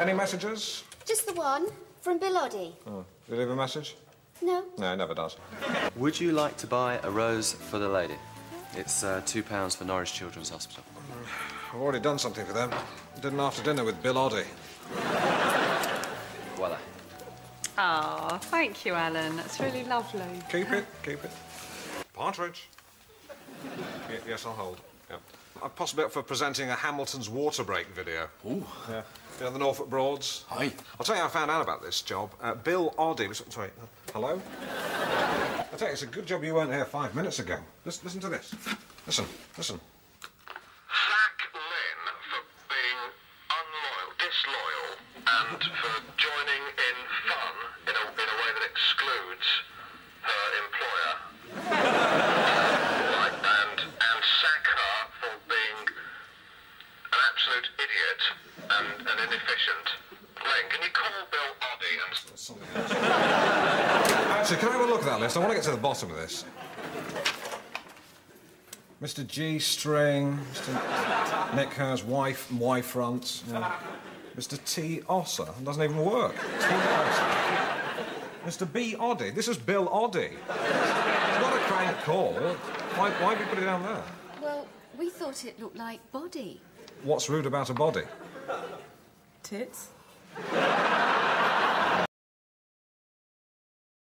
Any messages? Just the one from Bill Oddie. Oh, did he leave a message? No? No, he never does. Would you like to buy a rose for the lady? It's uh, two pounds for Norwich Children's Hospital. I've already done something for them. Did an after dinner with Bill Oddie. Voila. Oh, thank you, Alan. That's really lovely. Keep it, keep it. Partridge. Y- yes, I'll hold. Yeah. I'm possibly up for presenting a Hamilton's water break video. Ooh. Yeah. You know, the Norfolk Broads. Hi. I'll tell you how I found out about this job. Uh, Bill Oddie was... Sorry, uh, hello? I tell you, it's a good job you weren't here five minutes ago. Listen, listen to this. Listen, listen. Sack Lynn for being unloyal, disloyal, and for joining in fun in a, in a way that excludes her an absolute idiot and an inefficient. Lynn, can you call Bill Oddie and... Something else. Actually, can I have a look at that list? I want to get to the bottom of this. Mr. G String, Mr. Nick Hurst, wife, Y front. Yeah. Mr. T Osser, doesn't even work. Mr. B Oddie, this is Bill Oddie. It's not a crank call. Why, why have you put it down there? Well, we thought it looked like body. What's rude about a body? Tits.